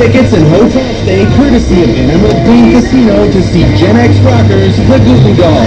Tickets and hotel stay courtesy of Emerald Queen Casino to see Gen X rockers, the Goo Goo Dolls.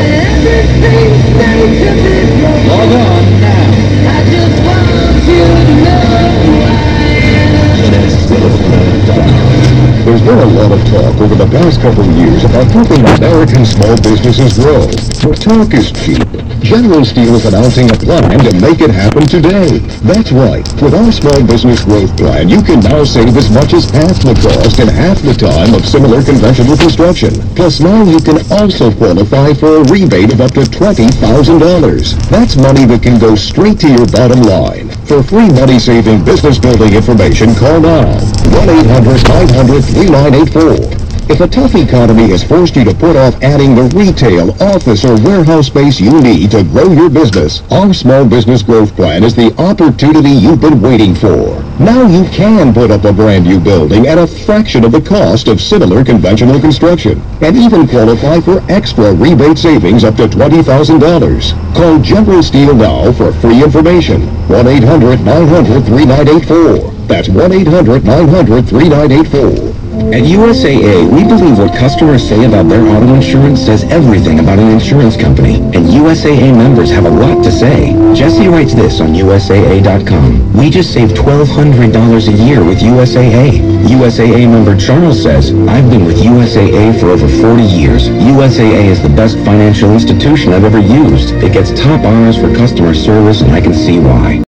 Been a lot of talk over the past couple years about helping American small businesses grow. But talk is cheap. General Steel is announcing a plan to make it happen today. That's right. With our small business growth plan, you can now save as much as half the cost and half the time of similar conventional construction. Plus now you can also qualify for a rebate of up to $20,000. That's money that can go straight to your bottom line. For free money-saving business building information, call now. 1-800-500-3984. If a tough economy has forced you to put off adding the retail, office, or warehouse space you need to grow your business, our small business growth plan is the opportunity you've been waiting for. Now you can put up a brand new building at a fraction of the cost of similar conventional construction and even qualify for extra rebate savings up to $20,000. Call General Steel now for free information. 1-800-900-3984. That's 1-800-900-3984. At USAA, we believe what customers say about their auto insurance says everything about an insurance company. And USAA members have a lot to say. Jesse writes this on USAA.com. We just saved $1,200 a year with USAA. USAA member Charles says, I've been with USAA for over 40 years. USAA is the best financial institution I've ever used. It gets top honors for customer service and I can see why.